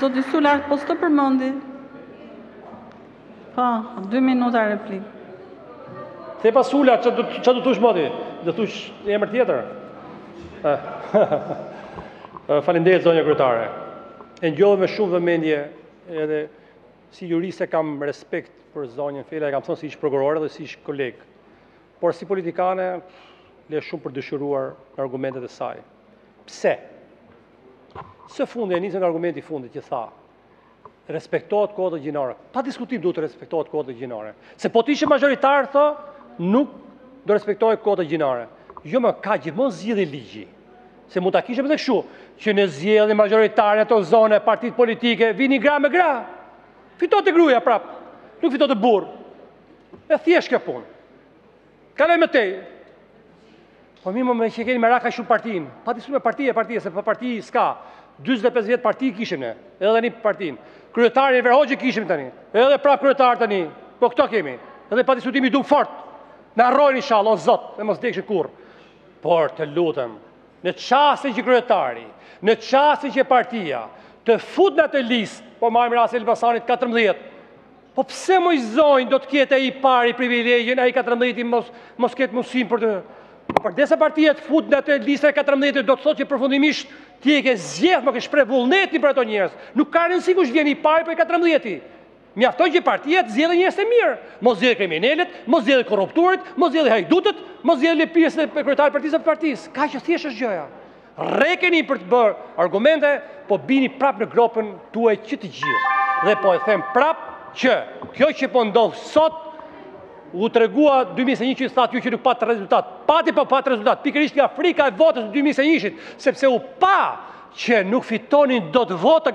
Zoti Sula, po s'të përmendi? Po, dy minuta replikë. Te pa Sula, ça do të thush modi? Do të thush një emër tjetër? Faleminderit, zonja kryetare. E dëgjova me shumë vëmendje edhe si juriste kam respekt për zonjën Felaj, e kam thënë si ish prokurore dhe si ish kolege. Por si politikane, lë shumë për dëshiruar argumentet e saj. Pse? Së fundi e nis nga argumenti i fundit që tha, respektohet kuota gjinore. Pa diskutim duhet të respektohet kuota gjinore. Se po të ishte mazhoritar, tha, nuk do respektohej kuota gjinore. Jo më, ka gjithmonë zgjidhje ligji. Se mund ta kishim dhe kështu, që në zgjedhje mazhoritare në ato zona, partitë politike vinin gra me gra. Fitonte gruja prapë, nuk fitonte burrë. E thjeshtë kjo punë. Kaloj më tej. Po meqë e keni merak kaq shumë partinë. Pa diskutim partia partia, se pa parti s'ka. 25 vjet parti kishim ne, edhe tani partinë. Kryetarin Enver Hoxhë kishim tani, edhe prapë kryetar tani. Po këto kemi, edhe pa diskutim i dum fort. Na rrojnë ishalla, o zot, dhe mos vdekshin kurrë. Por të lutem, në çastin që kryetari, në çastin që partia, të fut në atë listë, po marrim rastin e Elbasanit 14, Po pse moj zonjë do të ketë ai i pari privilegjin, ai i 14 i mos, mos ketë mundësinë për të... Përderisa partia të fut në atë listën e 14 do të thotë që përfundimisht ti e ke zgjedh, më ke shpreh vullnetin për ato njerëz. Nuk ka rëndësi kush vjen i pari apo i 14 i. Mjafton që partia të zgjedhë njerëz të mirë. Mos zgjedhë kriminelët, mos zgjedhë korruptuarit, mos zgjedhë hajdutët, mos zgjedhë lëpirësit e kryetarit partisë apo partisë. Kaq e thjeshtë është gjëja. Rrekeni për të bërë argumente, po bini prap në gropën tuaj që të gjithë. Dhe po e them prap që kjo që po ndodh sot u tregua 2021 që thatë ju që nuk pati rezultat. Pati, po pati rezultat, pikërisht nga frika e votës së 2021-shit, sepse u pa që nuk fitonin dot votat